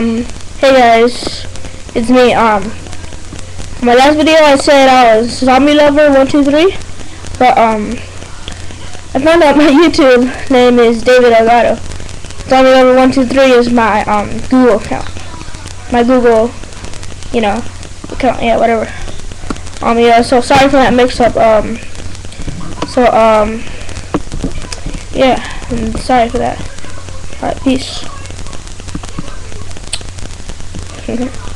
um, hey guys, it's me, um, my last video I said I was zombie lover 123, but, um, I found out my YouTube name is David Delgado. Zombie lover 123 is my, um, Google account. My Google, you know, account, yeah, whatever. Um, yeah, so sorry for that mix-up, um, so, um, yeah, I'm sorry for that. Alright, peace appreciate.